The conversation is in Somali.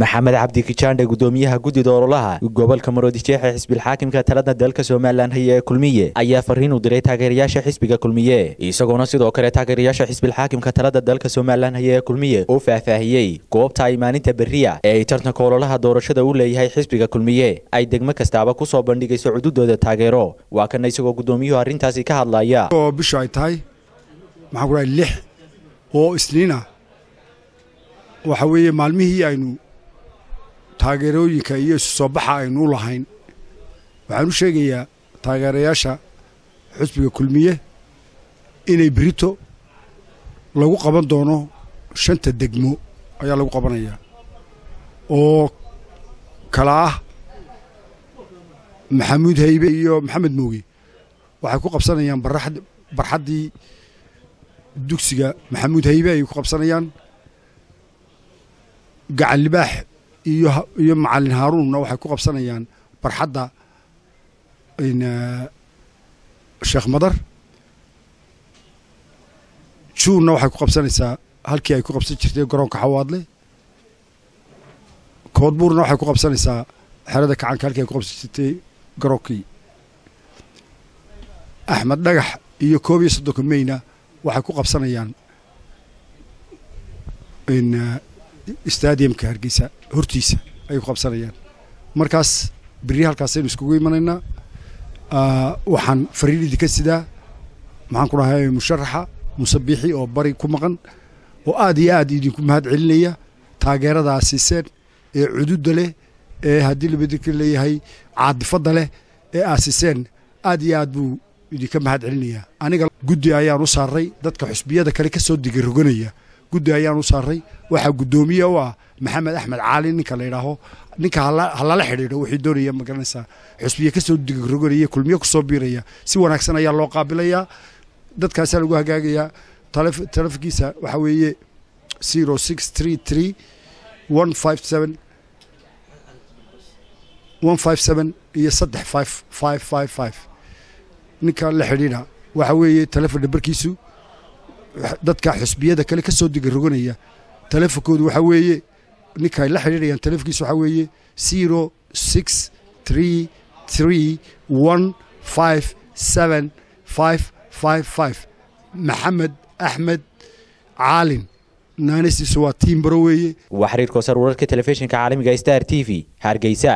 maxamed cabdi kijaandhe gudoomiyaha guddida ololaha gobolka maroodijeexe xisbilxaakimka talada dalka somalilan haya ee kulmiye ayaa fariin u diray taageerayaasha xisbiga kulmiye. Isagoona sidoo kale taageerayaasha xisbilxaakimka talada dalka somalilan haya ee kulmiye uu faahfaahiyey goobta ay maalinta berriya ee ay tartanka ololaha doorashada u leeyahay xisbiga kulmiye. Ay degmo kastaaba ku soo bandhigayso cududooda taageero. Waa kana isagoo gudoomiyuhu arrintaasi ka hadlaya oo bishu ay tahay maxaan ku dhahay lix oo isniina. Waxa weeye maalmihii aynu taageerooyinka iyo isu soo baxa aynu u lahayn. Waxaan u sheegayaa taageerayaasha xusbiga kulmiye inay berito lagu qaban doono shanta degmo ayaa lagu qabanayaa oo kala ah maxamuud haybe iyo maxamed mooge waxay ku qabsanayaan barxaddii dugsiga maxamuud haybe ayay ku qabsanayaan. Gacan libaax iyo macalin haaruunna waxay ku qabsanayaan barxadda sheekh madar. Juunna waxay ku qabsanaysaa halkii ay ku qabsan jirtay garoonka xawaadle. Koodbuurna waxay ku qabsanaysaa xerada kacanka halkii ay ku qabsan jirtay garoonkii axmed dhagax iyo koob iyo soddonka meyna waxay ku qabsanayaan stadiumka hargeysa hortiisa ayay ku qabsanayaan markaas berri halkaasaynu iskugu imanaynaa waxaan fariin idinka sidaa maxaan ku dhahay musharaxa musabiixi oo bari ku maqan oo aad iyo aad idinku mahad celinaya taageeradaa siiseen ee cududda leh ee haddii labadinka leeyahay caadifadda leh ee aasiseen aad iyo aad buu idinka mahad celinayaa aniga guddi ayaan u saaray dadka xusbiyada kale ka soo digaroganaya guddi ayaan u saaray waxaa guddoomiye u ah maxamed axmed caali ninka la yidhaaho. Ninka halala xidhiidho wixii doonaya ma garanaysaa xusbiye ka soo digaroganaya kulmiye ku soo biiraya. Si wanaagsan ayaa loo qaabilayaa dadkaasaa lagu hagaagayaa talefonkiisa waxaa weeye zero six tree tree one five seven one five seven iyo saddex five five five five. Ninka la xidhiidha waxaa weeye telefon nambarkiisu dadka xusbiyada kale ka soo digaroganaya telefonkoodu waxaa weeye ninka ay la xidhiidhayaan telefonkiisu waxaa weeye zero six tree tree one five seven five five five. Maxamed axmed caalin naanasiisu waa tiimbaro weeye. Waa xiriirkoosar wararka telefishinka caalamiga star t v hargeysa